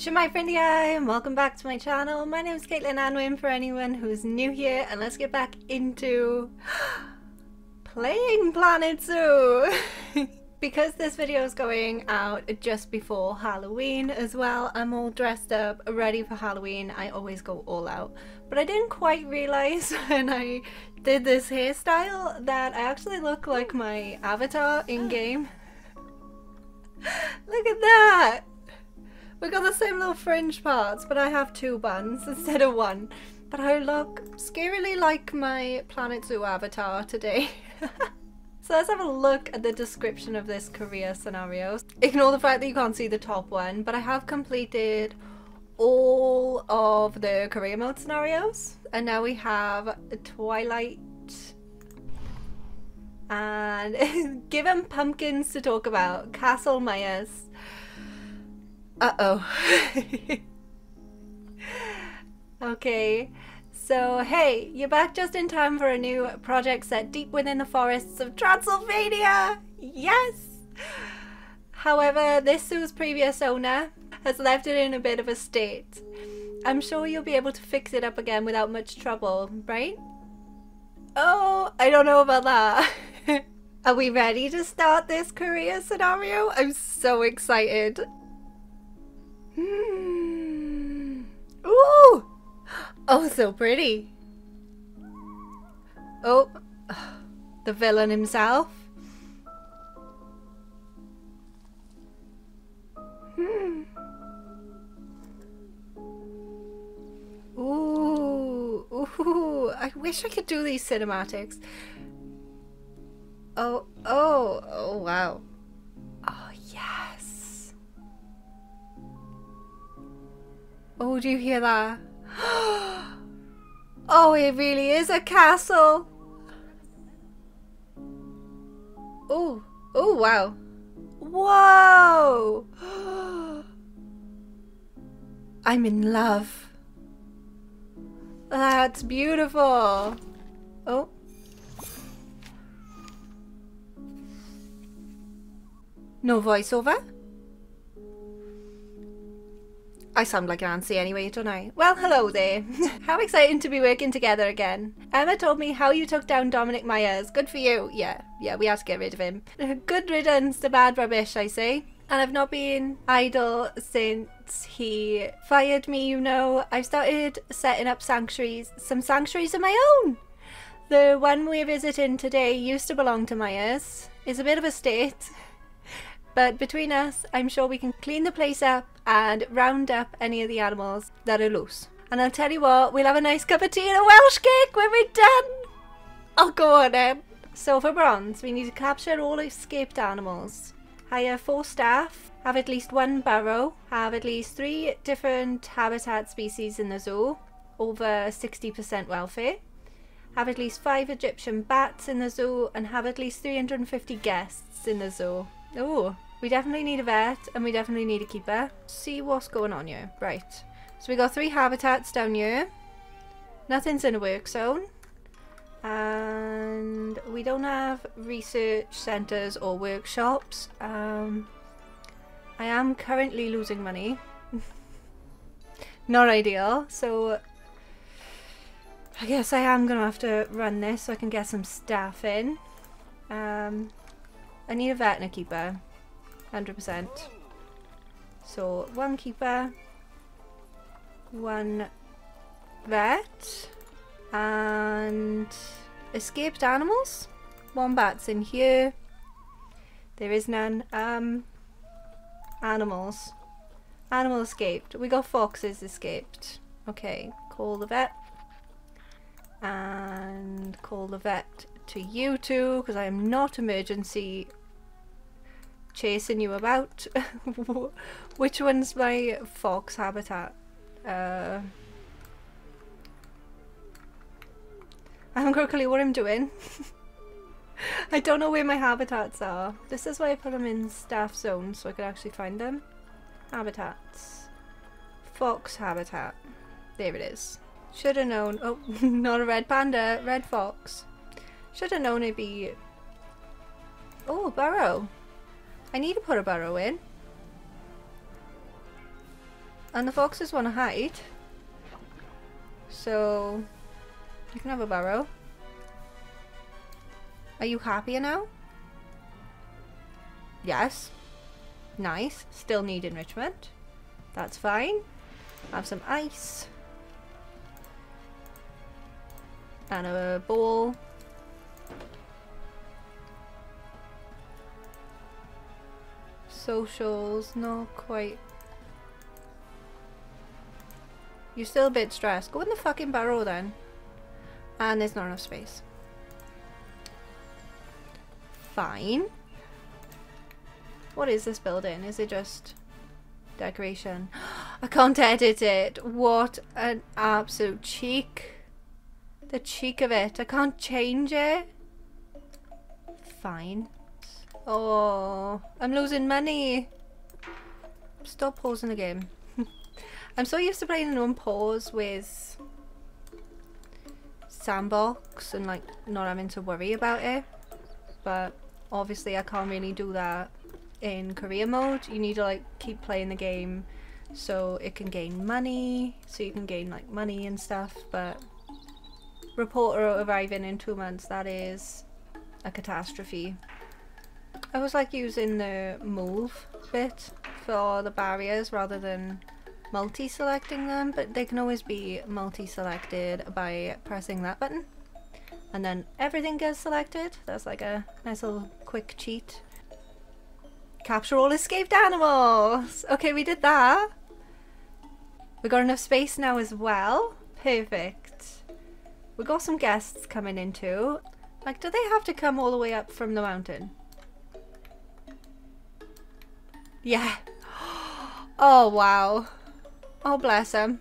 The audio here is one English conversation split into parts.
Shemai friendly and welcome back to my channel. My name is Caitlin Anwyn for anyone who's new here and let's get back into playing Planet Zoo. because this video is going out just before Halloween as well, I'm all dressed up, ready for Halloween. I always go all out. But I didn't quite realise when I did this hairstyle that I actually look like my avatar in game. look at that! We got the same little fringe parts, but I have two buns instead of one. But I look scarily like my Planet Zoo avatar today. so let's have a look at the description of this career scenario. Ignore the fact that you can't see the top one, but I have completed all of the career mode scenarios. And now we have Twilight and given pumpkins to talk about, Castle Myers. Uh-oh. okay. So, hey, you're back just in time for a new project set deep within the forests of Transylvania! Yes! However, this zoo's previous owner has left it in a bit of a state. I'm sure you'll be able to fix it up again without much trouble, right? Oh, I don't know about that. Are we ready to start this career scenario? I'm so excited. Hmm. Ooh! Oh, so pretty. Oh, the villain himself. Hmm. Ooh, ooh, I wish I could do these cinematics. Oh, oh, oh, wow. Oh, yes. Oh, do you hear that? Oh, it really is a castle. Oh, oh, wow. Whoa! I'm in love. That's beautiful. Oh. No voiceover? I sound like Nancy anyway, don't I? Well, hello there. how exciting to be working together again. Emma told me how you took down Dominic Myers. Good for you. Yeah, yeah, we had to get rid of him. Good riddance to bad rubbish, I say. And I've not been idle since he fired me, you know. I've started setting up sanctuaries, some sanctuaries of my own. The one we're visiting today used to belong to Myers. It's a bit of a state. But between us, I'm sure we can clean the place up and round up any of the animals that are loose. And I'll tell you what, we'll have a nice cup of tea and a Welsh cake when we're done. I'll go on then. So for bronze, we need to capture all escaped animals. Hire four staff, have at least one burrow, have at least three different habitat species in the zoo, over 60% welfare, have at least five Egyptian bats in the zoo, and have at least 350 guests in the zoo. Oh, we definitely need a vet and we definitely need a keeper. See what's going on here. Right. So we got three habitats down here. Nothing's in a work zone. And we don't have research centres or workshops. Um, I am currently losing money. Not ideal. So I guess I am going to have to run this so I can get some staff in. Um, I need a vet and a keeper. 100%. So, one keeper, one vet, and escaped animals. Wombats in here. There is none. Um, animals. Animal escaped. We got foxes escaped. Okay, call the vet. And call the vet to you two, because I am not emergency chasing you about. Which one's my fox habitat? Uh, I haven't got a clue what I'm doing. I don't know where my habitats are. This is why I put them in staff zones so I could actually find them. Habitats. Fox habitat. There it is. Should have known. Oh, not a red panda. Red fox. Should have known it'd be... Oh, burrow. I need to put a burrow in. And the foxes want to hide. So, you can have a burrow. Are you happier now? Yes. Nice. Still need enrichment. That's fine. Have some ice. And a bowl. Socials, not quite. You're still a bit stressed. Go in the fucking barrel then. And there's not enough space. Fine. What is this building? Is it just decoration? I can't edit it. What an absolute cheek. The cheek of it. I can't change it. Fine. Oh, I'm losing money. Stop pausing the game. I'm so used to playing in one pause with sandbox and like not having to worry about it. But obviously I can't really do that in career mode. You need to like keep playing the game so it can gain money, so you can gain like money and stuff. But reporter arriving in two months, that is a catastrophe. I was like using the move bit for the barriers rather than multi-selecting them, but they can always be multi-selected by pressing that button. And then everything gets selected. That's like a nice little quick cheat. Capture all escaped animals! Okay, we did that. We got enough space now as well. Perfect. We got some guests coming in too. Like, do they have to come all the way up from the mountain? Yeah. Oh, wow. Oh, bless them.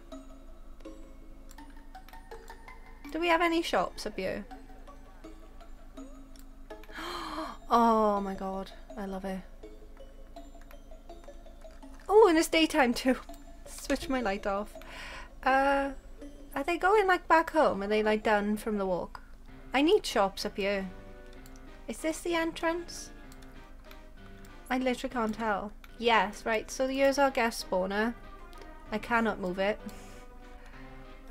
Do we have any shops up here? Oh my god, I love it. Oh, and it's daytime too. Switch my light off. Uh, are they going like back home? Are they like done from the walk? I need shops up here. Is this the entrance? I literally can't tell. Yes, right, so here's our guest spawner. I cannot move it.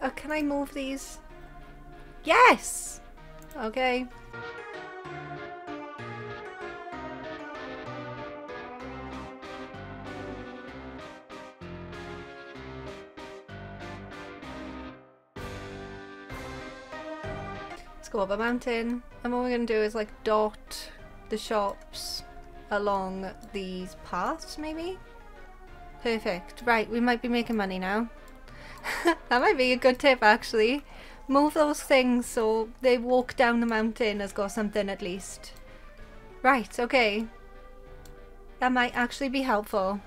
Uh, can I move these? Yes! Okay. Let's go up a mountain. And what we're going to do is like dot the shops along these paths maybe? Perfect. Right, we might be making money now. that might be a good tip actually. Move those things so they walk down the mountain has got something at least. Right, okay. That might actually be helpful.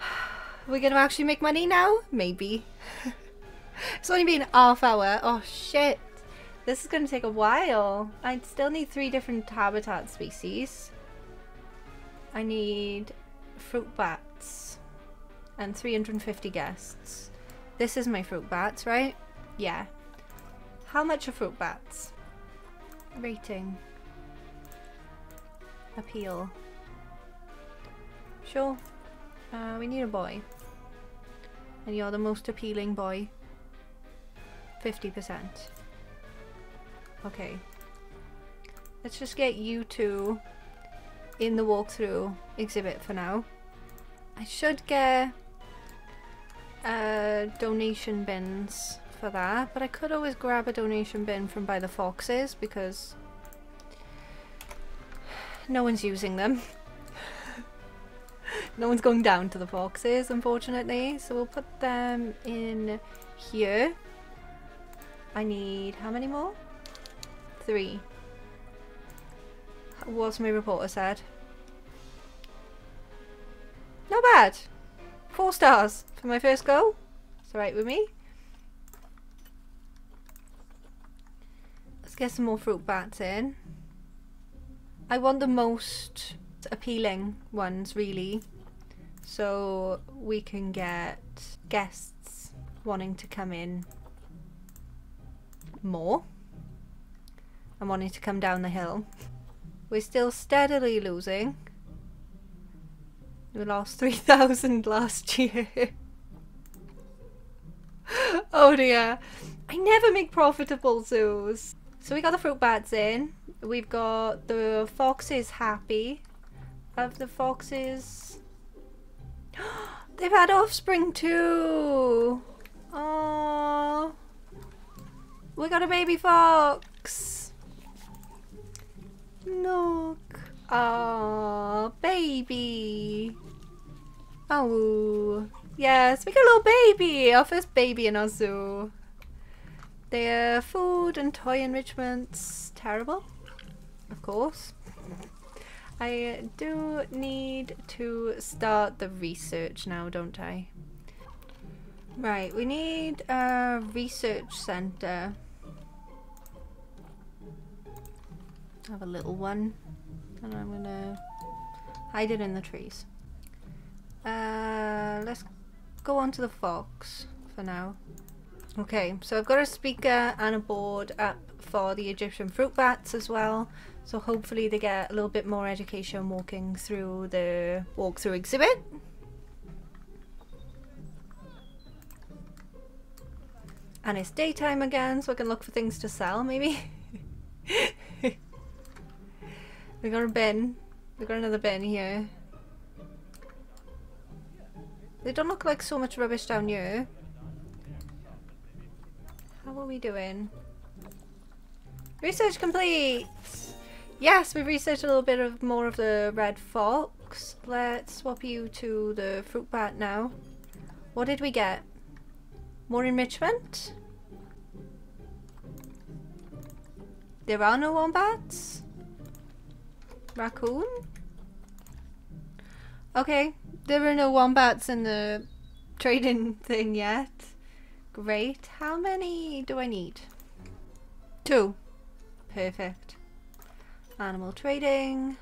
We're gonna actually make money now? Maybe. it's only been half hour. Oh shit. This is gonna take a while. I still need three different habitat species. I need fruit bats and 350 guests. This is my fruit bats, right? Yeah. How much are fruit bats? Rating. Appeal. Sure. Uh, we need a boy. And you're the most appealing boy. 50%. Okay. Let's just get you two in the walkthrough exhibit for now. I should get uh, donation bins for that, but I could always grab a donation bin from by the foxes because no one's using them. no one's going down to the foxes, unfortunately, so we'll put them in here. I need how many more? Three. What's my reporter said? Not bad. Four stars for my first goal. It's alright with me. Let's get some more fruit bats in. I want the most appealing ones, really. So we can get guests wanting to come in more and wanting to come down the hill. We're still steadily losing. We lost 3,000 last year. oh dear. I never make profitable zoos. So we got the fruit bats in. We've got the foxes happy. Have the foxes... They've had offspring too! Oh, We got a baby fox! Look! Oh, baby! Oh, yes, we got a little baby! Our first baby in our zoo. Their food and toy enrichments terrible, of course. I do need to start the research now, don't I? Right, we need a research have a little one. And I'm gonna hide it in the trees. Uh, let's go on to the fox for now. Okay, so I've got a speaker and a board up for the Egyptian fruit bats as well. So hopefully they get a little bit more education walking through the walkthrough exhibit. And it's daytime again, so I can look for things to sell, maybe. we got a bin. We got another bin here. They don't look like so much rubbish down here. How are we doing? Research complete! Yes, we've researched a little bit of more of the red fox. Let's swap you to the fruit bat now. What did we get? More enrichment? There are no wombats? Raccoon? Okay, there are no wombats in the trading thing yet. Great. How many do I need? Two. Perfect. Animal trading.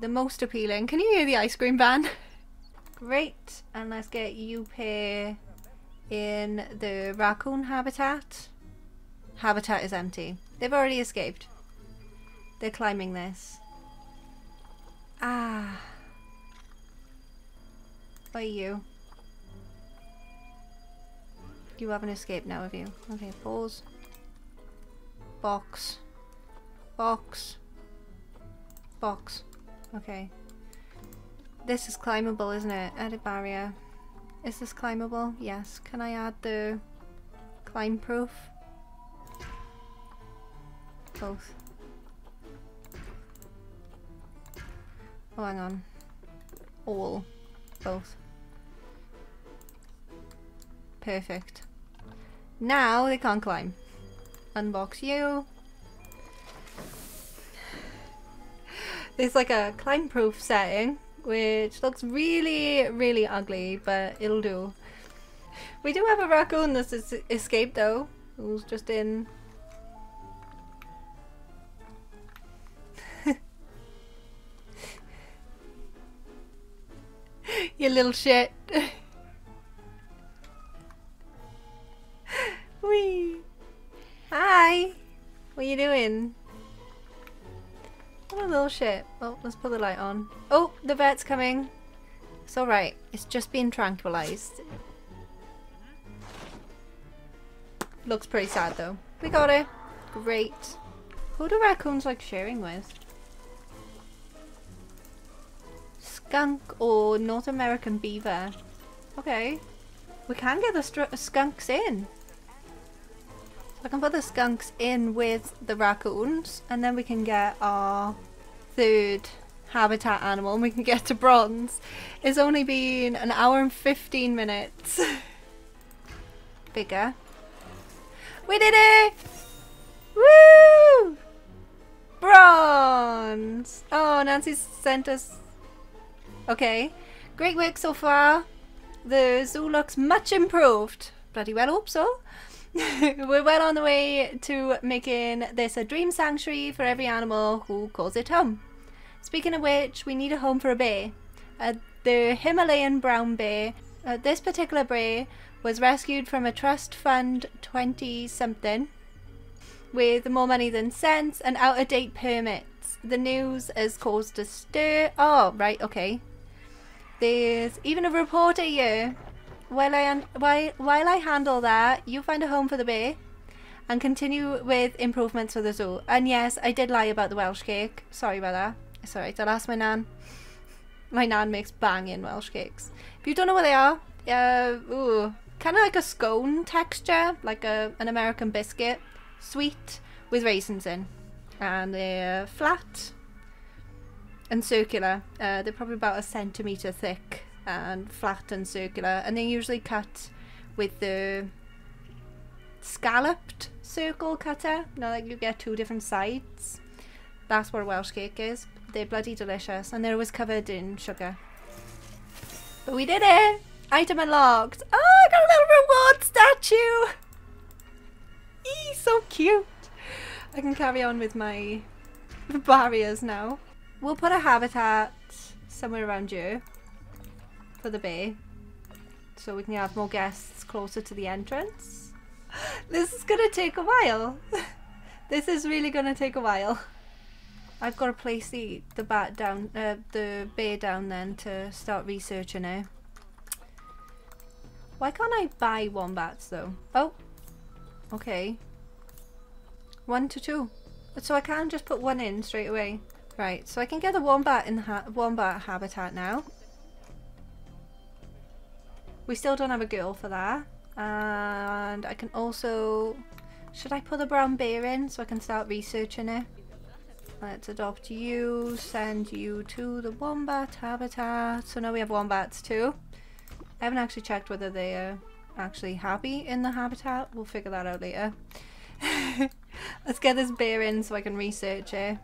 The most appealing. Can you hear the ice cream van? Great. And let's get you pair in the raccoon habitat. Habitat is empty. They've already escaped. They're climbing this. Ah. By you. You haven't escaped now, have you? Okay, pause. Box. Box. Box. Okay. This is climbable, isn't it? Edit barrier. Is this climbable? Yes. Can I add the climb proof? Both. Oh, hang on. All. Both. Perfect. Now they can't climb. Unbox you. There's like a climb proof setting which looks really really ugly but it'll do. We do have a raccoon that's escaped though who's just in you little shit. Wee. Hi. What are you doing? What a little shit. Well, let's put the light on. Oh, the vet's coming. It's alright. It's just being tranquilized. Looks pretty sad though. We got it. Great. Who do raccoons like sharing with? Skunk or North American beaver. Okay. We can get the skunks in. I can put the skunks in with the raccoons and then we can get our third habitat animal and we can get to bronze. It's only been an hour and 15 minutes. Bigger. We did it! Woo! Bronze! Oh, Nancy sent us... Okay. Great work so far. The zoo looks much improved. Bloody well hope so. We're well on the way to making this a dream sanctuary for every animal who calls it home. Speaking of which, we need a home for a bear. Uh, the Himalayan brown bear. Uh, this particular bear was rescued from a trust fund 20 something with more money than sense and out of date permits. The news has caused a stir. Oh, right, okay. There's even a reporter here. While I while while I handle that, you find a home for the bear, and continue with improvements for the zoo. And yes, I did lie about the Welsh cake. Sorry about that. Alright. I'll ask my nan. My nan makes banging Welsh cakes. If you don't know what they are, uh, ooh, kind of like a scone texture, like a an American biscuit, sweet with raisins in, and they're flat and circular. Uh, they're probably about a centimetre thick and flat and circular, and they're usually cut with the scalloped circle cutter. Know, like you get two different sides. That's what Welsh cake is. They're bloody delicious, and they're always covered in sugar. But we did it! Item unlocked! Oh, I got a little reward statue! Eee, so cute! I can carry on with my barriers now. We'll put a habitat somewhere around you for the bay so we can have more guests closer to the entrance. This is gonna take a while. this is really gonna take a while. I've got to place the the bat down, uh, the bay down then to start researching it. Why can't I buy wombats though? Oh, okay. One to two. So I can't just put one in straight away. Right, so I can get the wombat in the ha wombat habitat now. We still don't have a girl for that. And I can also... Should I put the brown bear in so I can start researching it? Let's adopt you, send you to the wombat habitat. So now we have wombats too. I haven't actually checked whether they are actually happy in the habitat. We'll figure that out later. Let's get this bear in so I can research it.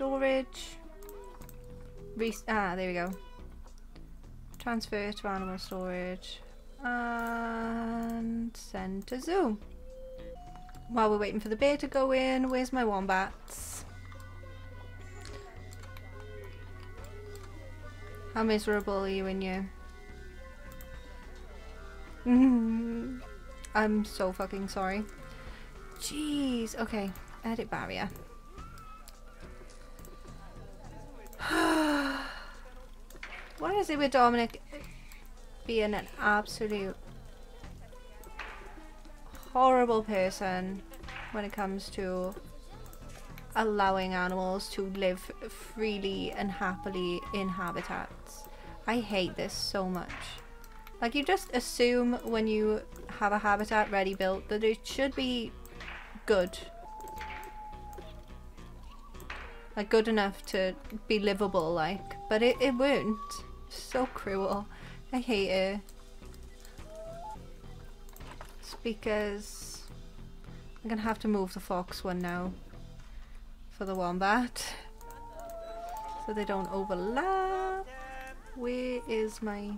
Storage. Re ah, there we go. Transfer to animal storage. And send to zoo. While we're waiting for the bear to go in, where's my wombats? How miserable are you in you? I'm so fucking sorry. Jeez. Okay. Edit barrier. What is it with Dominic being an absolute horrible person when it comes to allowing animals to live freely and happily in habitats? I hate this so much. Like you just assume when you have a habitat ready built that it should be good. Like good enough to be livable like, but it, it won't. So cruel. I hate it. It's because I'm gonna have to move the fox one now for the wombat so they don't overlap. Where is my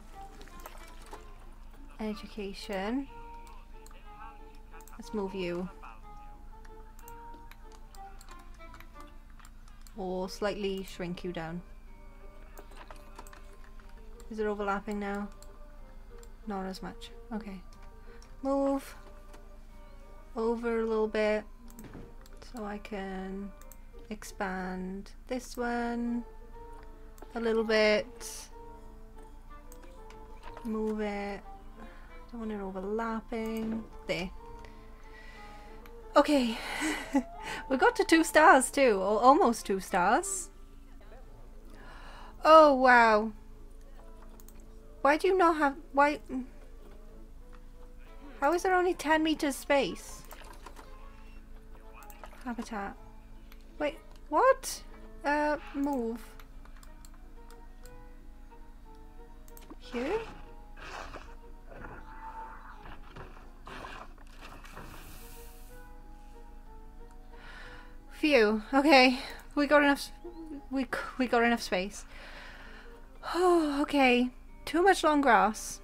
education? Let's move you. Or slightly shrink you down. Is it overlapping now? Not as much. Okay. Move over a little bit so I can expand this one a little bit. Move it. Don't want it overlapping. There. Okay. we got to two stars too, almost two stars. Oh wow. Why do you not have... Why... How is there only 10 meters space? Habitat. Wait, what? Uh, move. Here? Phew. Okay. We got enough... We, we got enough space. Oh, okay. Too much long grass.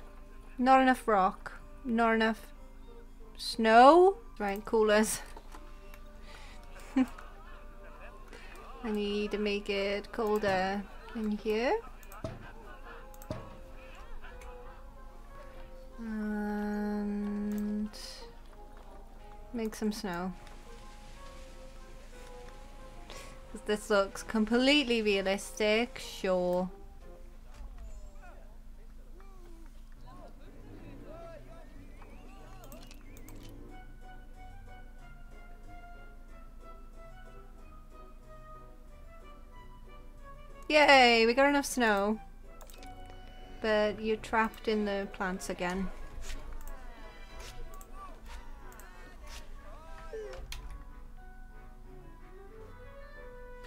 Not enough rock. Not enough snow. Right, coolers. I need to make it colder in here. And make some snow. This looks completely realistic, sure. Yay, we got enough snow. But you're trapped in the plants again.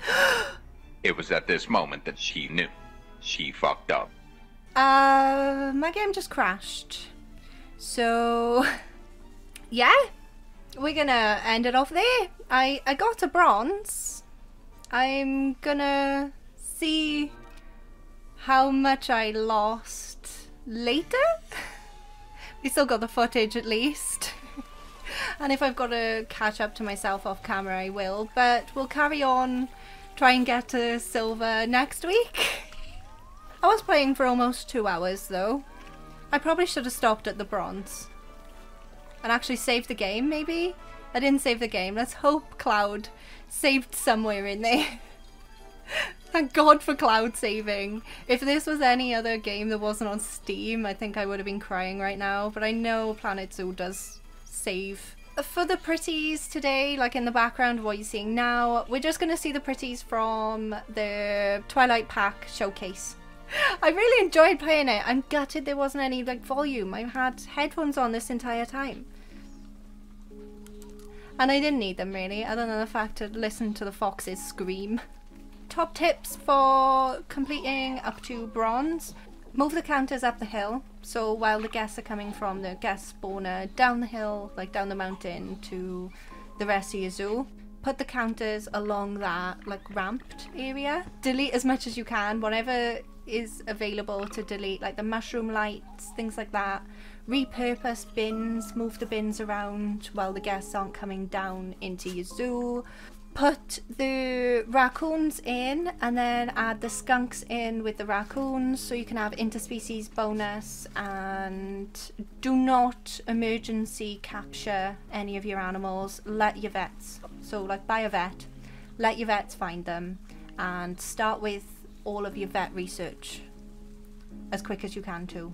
it was at this moment that she knew. She fucked up. Uh, my game just crashed. So, yeah, we're gonna end it off there. I, I got a bronze. I'm gonna see how much I lost later. we still got the footage at least. and if I've got to catch up to myself off camera, I will. But we'll carry on, try and get to silver next week. I was playing for almost two hours though. I probably should have stopped at the bronze. And actually saved the game, maybe? I didn't save the game. Let's hope Cloud saved somewhere in there. Thank God for cloud saving. If this was any other game that wasn't on Steam, I think I would have been crying right now. But I know Planet Zoo does save. For the pretties today, like in the background, what you're seeing now, we're just going to see the pretties from the Twilight Pack showcase. I really enjoyed playing it. I'm gutted there wasn't any like volume. I had headphones on this entire time. And I didn't need them really, other than the fact to listen to the foxes scream. Top tips for completing up to bronze. Move the counters up the hill. So while the guests are coming from the guest spawner down the hill, like down the mountain to the rest of your zoo, put the counters along that like ramped area. Delete as much as you can, whatever is available to delete, like the mushroom lights, things like that. Repurpose bins, move the bins around while the guests aren't coming down into your zoo put the raccoons in and then add the skunks in with the raccoons so you can have interspecies bonus and do not emergency capture any of your animals. Let your vets so like buy a vet. Let your vets find them and start with all of your vet research as quick as you can too.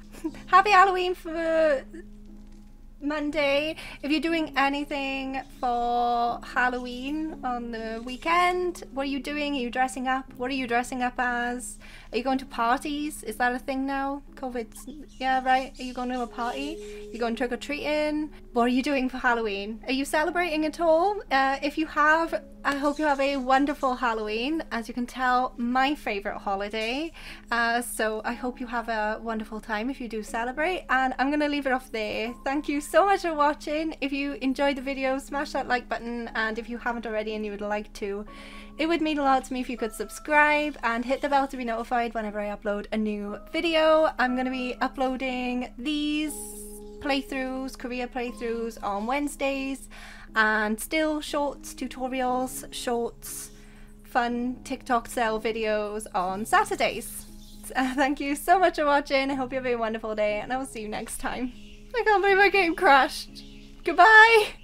Happy halloween for Monday. If you're doing anything for Halloween on the weekend, what are you doing? Are you dressing up? What are you dressing up as? Are you going to parties? Is that a thing now? COVID. yeah, right? Are you going to a party? You going trick or treating? What are you doing for Halloween? Are you celebrating at all? Uh, if you have, I hope you have a wonderful Halloween. As you can tell, my favorite holiday. Uh, so I hope you have a wonderful time if you do celebrate. And I'm to leave it off there. Thank you so much for watching. If you enjoyed the video, smash that like button. And if you haven't already and you would like to, it would mean a lot to me if you could subscribe and hit the bell to be notified whenever I upload a new video. I'm going to be uploading these playthroughs, career playthroughs on Wednesdays and still shorts, tutorials, shorts, fun TikTok sell videos on Saturdays. Uh, thank you so much for watching. I hope you have a wonderful day and I will see you next time. I can't believe my game crashed. Goodbye!